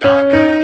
打开